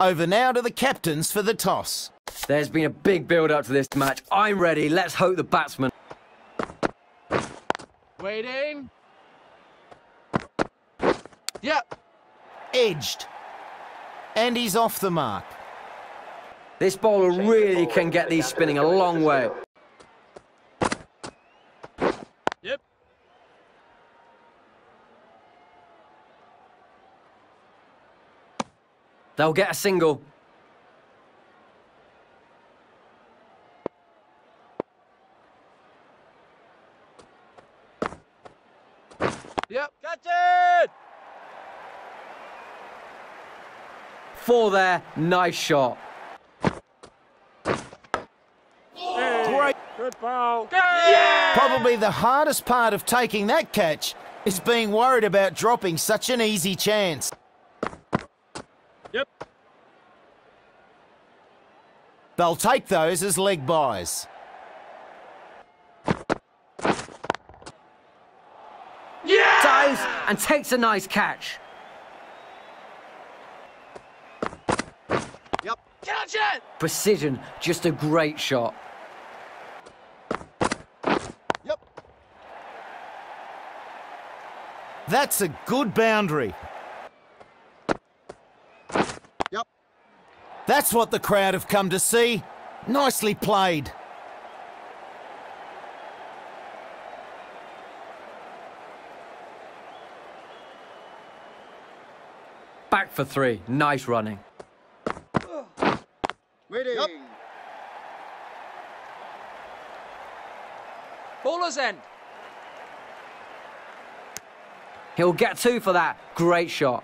Over now to the captains for the toss. There's been a big build-up to this match. I'm ready. Let's hope the batsman... Waiting. Yep. Edged. And he's off the mark. This bowler really can get these spinning a long way. They'll get a single. Yep. Catch it! Four there. Nice shot. Great. Good ball. Probably the hardest part of taking that catch is being worried about dropping such an easy chance. They'll take those as leg byes. Dives and takes a nice catch. Yep. Catch it! Precision, just a great shot. Yep. That's a good boundary. That's what the crowd have come to see. Nicely played. Back for three. Nice running. Waiting. Yep. Bowler's end. He'll get two for that. Great shot.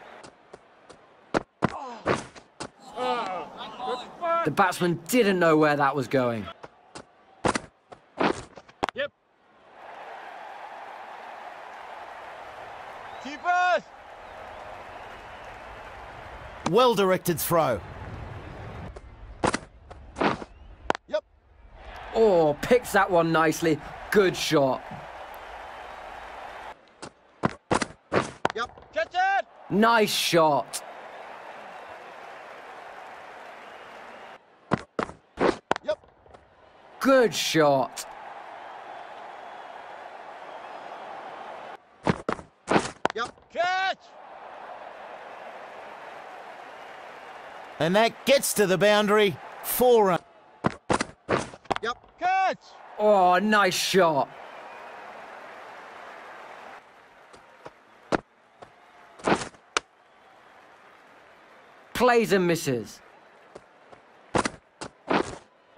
The batsman didn't know where that was going. Yep. Keepers! Well directed throw. Yep. Oh, picks that one nicely. Good shot. Yep. Catch it! Nice shot. Good shot. Yep. Catch! And that gets to the boundary. Four run. Yep. Catch! Oh, nice shot. Plays and misses.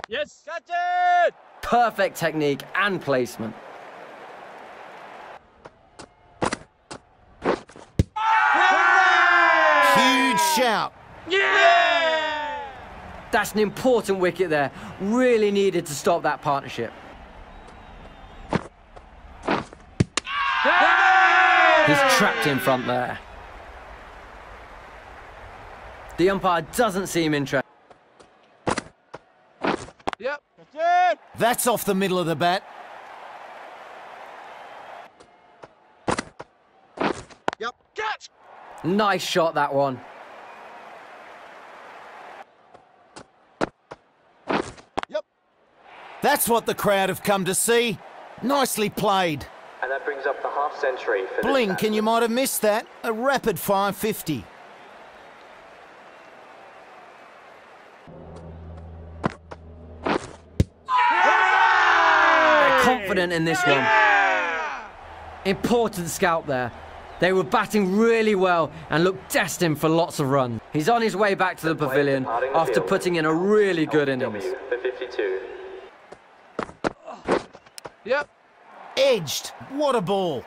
Yes. Catch it! Perfect technique and placement. Huge shout. Yeah! That's an important wicket there. Really needed to stop that partnership. He's trapped in front there. The umpire doesn't seem interested. Yep. Catch it! That's off the middle of the bat. Yep. Catch! Nice shot, that one. Yep. That's what the crowd have come to see. Nicely played. And that brings up the half century for Blink, and you might have missed that. A rapid 550. Confident in this one. Important scalp there. They were batting really well and looked destined for lots of runs. He's on his way back to the pavilion after putting in a really good innings. W for 52. Yep. Edged. What a ball.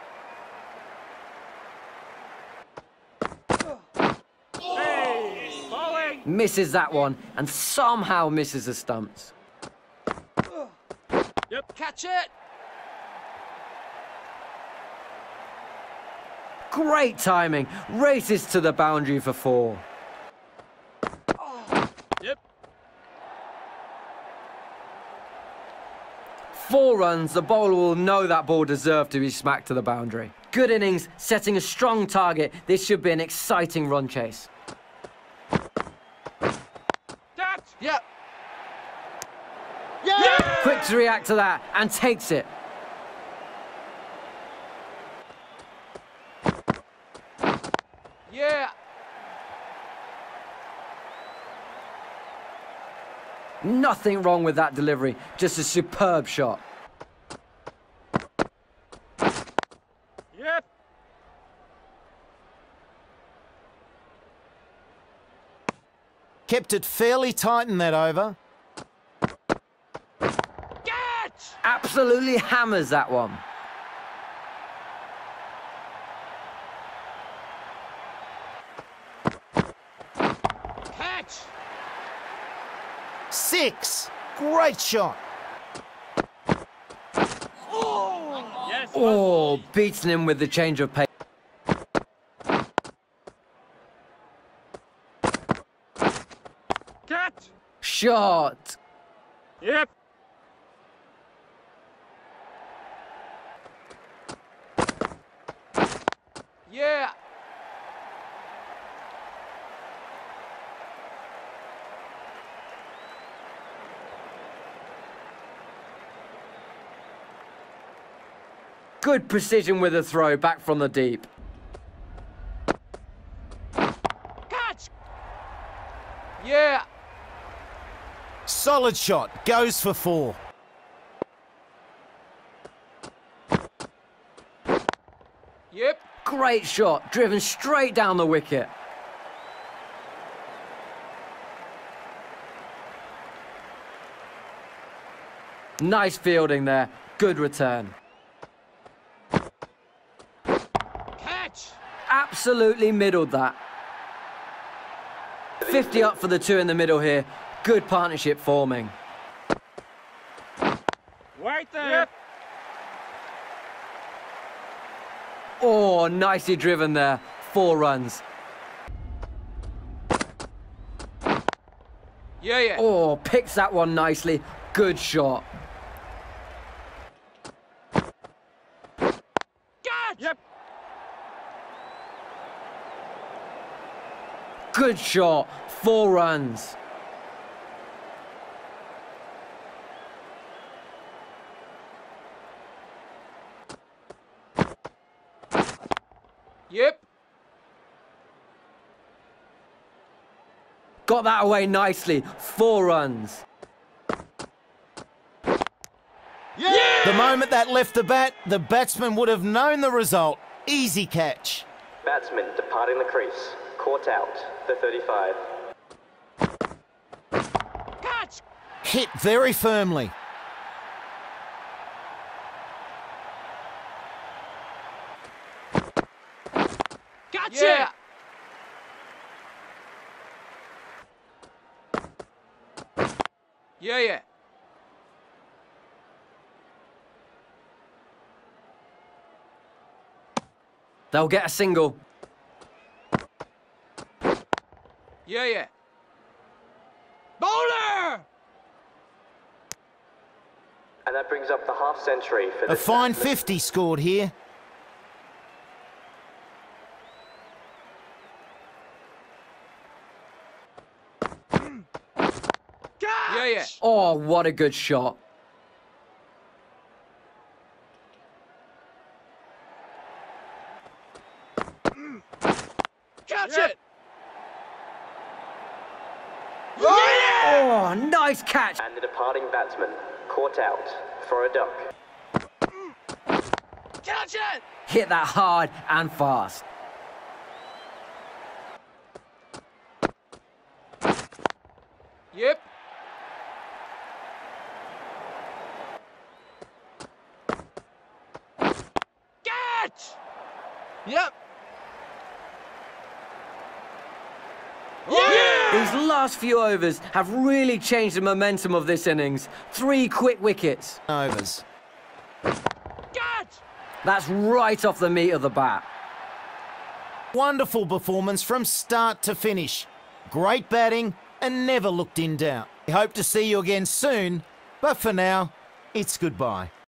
Misses that one and somehow misses the stumps. Yep. Catch it! Great timing. Races to the boundary for four. Yep. Four runs, the bowler will know that ball deserved to be smacked to the boundary. Good innings, setting a strong target. This should be an exciting run chase. Yep. Yeah! Quick to react to that and takes it. Yeah! Nothing wrong with that delivery, just a superb shot. Yep! Kept it fairly tight in that over. Catch! Absolutely hammers that one. Catch! Six. Great shot. Yes! Oh, beating him with the change of pace. Catch! Shot. Yep! Yeah! Good precision with a throw back from the deep. Catch! Yeah! Solid shot. Goes for four. Yep! Great shot, driven straight down the wicket. Nice fielding there. Good return. Catch! Absolutely middled that. 50 up for the two in the middle here. Good partnership forming. Right there! Yep! Oh, nicely driven there. Four runs. Yeah, yeah! Oh, picks that one nicely. Good shot. Catch! Yep! Good shot. Four runs. Yep! Got that away nicely. Four runs. The moment that left the bat, the batsman would have known the result. Easy catch. Batsman departing the crease. Caught out. The 35. Catch! Hit very firmly. Catch Yeah! Yeah, yeah! They'll get a single. Yeah, yeah! Bowler! And that brings up the half century for the. A fine 50 scored here. Yeah, yeah! Oh, what a good shot. Mm. Catch Yep. it! Oh, nice catch. And the departing batsman. Caught out. For a duck. Catch it! Hit that hard and fast. Yep! Catch! Yep! Yeah! These last few overs have really changed the momentum of this innings. Three quick wickets. Overs. Catch! That's right off the meat of the bat. Wonderful performance from start to finish. Great batting and never looked in doubt. We hope to see you again soon, but for now, it's goodbye.